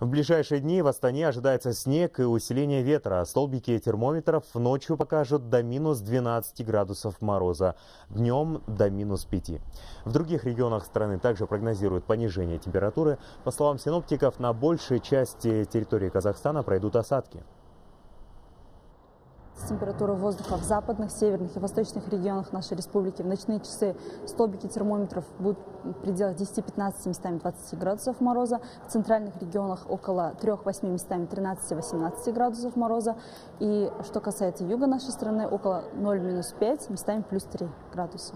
В ближайшие дни в Астане ожидается снег и усиление ветра. Столбики термометров ночью покажут до минус 12 градусов мороза, днем до минус 5. В других регионах страны также прогнозируют понижение температуры. По словам синоптиков, на большей части территории Казахстана пройдут осадки. Температура воздуха в западных, северных и восточных регионах нашей республики в ночные часы столбики термометров будут в пределах 10-15 местами 20 градусов мороза, в центральных регионах около 3-8 местами 13-18 градусов мороза. И что касается юга нашей страны, около 0-5 местами плюс 3 градуса.